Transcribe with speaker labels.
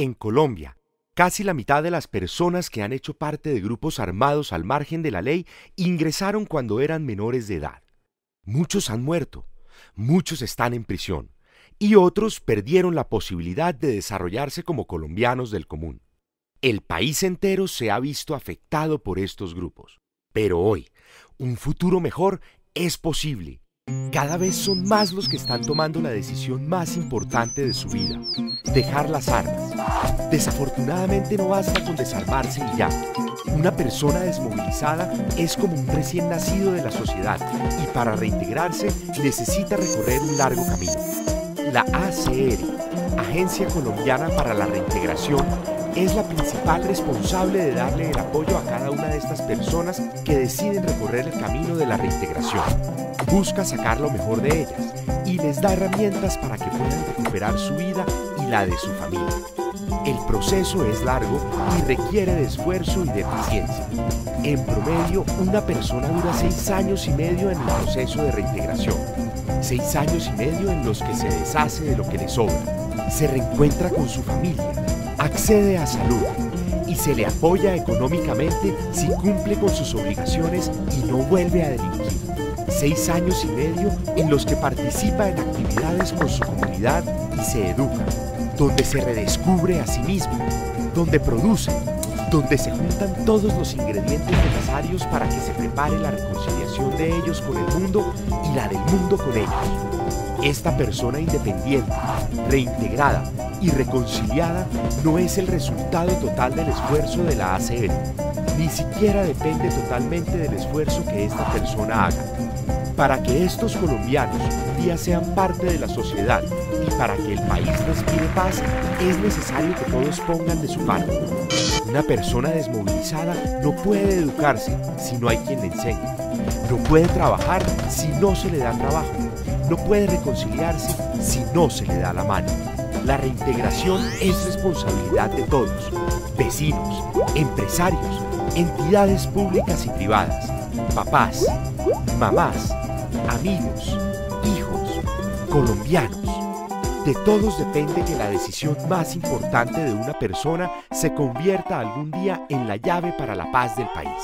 Speaker 1: En Colombia, casi la mitad de las personas que han hecho parte de grupos armados al margen de la ley ingresaron cuando eran menores de edad. Muchos han muerto, muchos están en prisión y otros perdieron la posibilidad de desarrollarse como colombianos del común. El país entero se ha visto afectado por estos grupos. Pero hoy, un futuro mejor es posible. Cada vez son más los que están tomando la decisión más importante de su vida, dejar las armas. Desafortunadamente no basta con desarmarse y ya. Una persona desmovilizada es como un recién nacido de la sociedad y para reintegrarse necesita recorrer un largo camino. La ACR, Agencia Colombiana para la Reintegración, es la principal responsable de darle el apoyo a cada una de estas personas que deciden recorrer el camino de la reintegración. Busca sacar lo mejor de ellas y les da herramientas para que puedan recuperar su vida y la de su familia. El proceso es largo y requiere de esfuerzo y de paciencia. En promedio, una persona dura seis años y medio en el proceso de reintegración. Seis años y medio en los que se deshace de lo que le sobra. Se reencuentra con su familia accede a salud y se le apoya económicamente si cumple con sus obligaciones y no vuelve a delinquir. Seis años y medio en los que participa en actividades con su comunidad y se educa, donde se redescubre a sí mismo, donde produce, donde se juntan todos los ingredientes necesarios para que se prepare la reconciliación de ellos con el mundo y la del mundo con ellos. Esta persona independiente, reintegrada y reconciliada no es el resultado total del esfuerzo de la ACL. Ni siquiera depende totalmente del esfuerzo que esta persona haga. Para que estos colombianos un día sean parte de la sociedad y para que el país respire paz, es necesario que todos pongan de su parte. Una persona desmovilizada no puede educarse si no hay quien le enseñe. No puede trabajar si no se le da trabajo no puede reconciliarse si no se le da la mano. La reintegración es responsabilidad de todos, vecinos, empresarios, entidades públicas y privadas, papás, mamás, amigos, hijos, colombianos. De todos depende que la decisión más importante de una persona se convierta algún día en la llave para la paz del país.